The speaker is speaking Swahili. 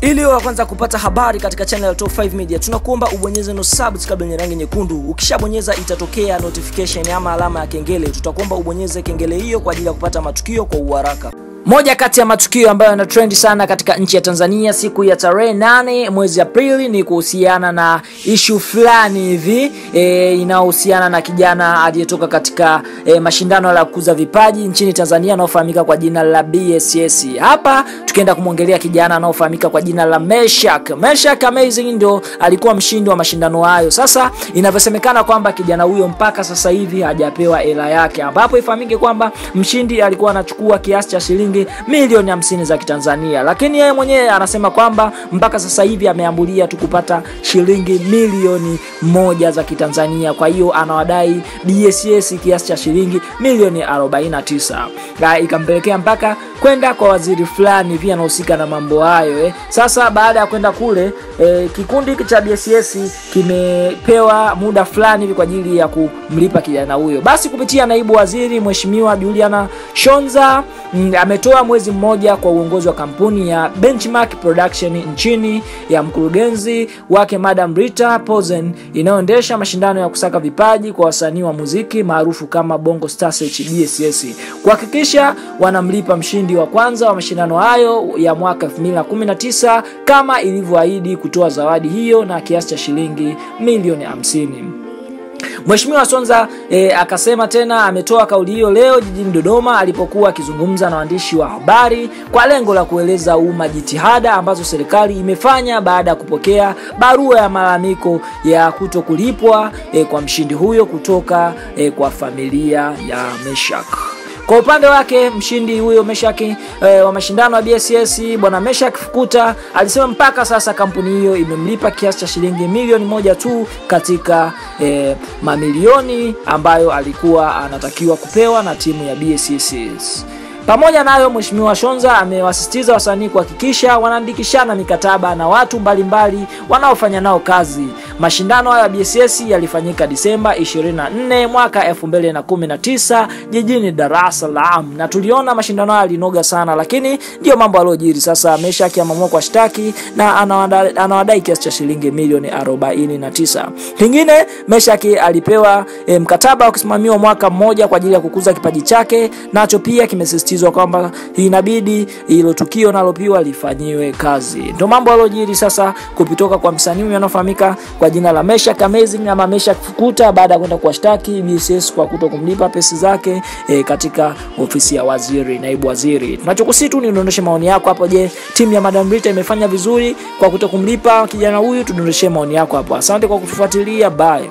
Ili wa kwanza kupata habari katika channel ya Top 5 Media, tunakuomba ubonyeze no subscribe yenye rangi nyekundu. Ukishabonyeza itatokea notification ama alama ya kengele. Tutakuomba ubonyeze kengele hiyo kwa ajili ya kupata matukio kwa uharaka. Moja kati ya matukio ambayo yana trend sana katika nchi ya Tanzania siku ya tarehe nane mwezi Aprili ni kuhusiana na ishu fulani hivi e, inayohusiana na kijana aliyetoka katika e, mashindano ya kukuza vipaji nchini Tanzania anaofahamika kwa jina la BSS. Hapa tukienda kumwongelea kijana anaofahamika kwa jina la Meshak. Meshak Amazing ndio alikuwa mshindi wa mashindano hayo. Sasa inavyosemekana kwamba kijana huyo mpaka sasa hivi hajapewa hela yake, ambapo ifahamike kwamba mshindi alikuwa anachukua kiasi cha shilingi milioni hamsini za Kitanzania, lakini yeye mwenyewe anasema kwamba mpaka sasa hivi ameambulia tu kupata shilingi milioni moja za Kitanzania. Kwa hiyo anawadai DSS kiasi cha shilingi milioni 49 na ikampelekea mpaka kwenda kwa waziri fulani pia anahusika na mambo hayo eh. Sasa baada ya kwenda kule eh, kikundi cha BSS kimepewa muda fulani hivi kwa ajili ya kumlipa kijana huyo. Basi kupitia naibu waziri Mheshimiwa Juliana Shonza mm, ametoa mwezi mmoja kwa uongozi wa kampuni ya Benchmark Production nchini ya mkurugenzi wake Madam Rita Posen inayoendesha mashindano ya kusaka vipaji kwa wasanii wa muziki maarufu kama Bongo Star Search BSS kuhakikisha wanamlipa mshindi wa kwanza wa mashindano hayo ya mwaka 2019 kama ilivyoahidi kutoa zawadi hiyo na kiasi cha shilingi milioni 50. Mheshimiwa Sonza e, akasema tena ametoa kauli hiyo leo jijini Dodoma alipokuwa akizungumza na waandishi wa habari kwa lengo la kueleza umma jitihada ambazo serikali imefanya baada ya kupokea barua ya malalamiko ya kuto kulipwa e, kwa mshindi huyo kutoka e, kwa familia ya Meshak. Kwa upande wake mshindi huyo Meshak e, wa mashindano ya BSS bwana Meshak Fukuta alisema mpaka sasa kampuni hiyo imemlipa kiasi cha shilingi milioni moja tu katika e, mamilioni ambayo alikuwa anatakiwa kupewa na timu ya BSS. Pamoja nayo, Mheshimiwa Shonza amewasisitiza wasanii kuhakikisha wanaandikishana mikataba na watu mbalimbali wanaofanya nao kazi. Mashindano ya BSS yalifanyika Disemba 24 mwaka 2019 jijini Dar es Salaam, na tuliona mashindano hayo yalinoga sana, lakini ndio mambo aliyojiri sasa. Meshak ameamua kuwashtaki na anawadai, anawadai kiasi cha shilingi milioni 49. Kingine, Meshak alipewa e, mkataba wa kusimamiwa mwaka mmoja kwa ajili ya kukuza kipaji chake, nacho pia kimesisitizwa kwamba inabidi hilo tukio nalo pia lifanyiwe kazi. Ndio mambo yalojiri sasa kupitoka kwa msanii huyu anaofahamika kwa jina la Meshack Amazing ama Meshack Fukuta baada ya kwenda kuwashtaki BCS kwa kuto kumlipa pesa zake e, katika ofisi ya waziri, naibu waziri. Tunachokusi tu ni udondoshe maoni yako hapo. Je, timu ya Madam Rita imefanya vizuri kwa kuto kumlipa kijana huyu? Tudondoshe maoni yako hapo. Asante kwa kutufuatilia, bye.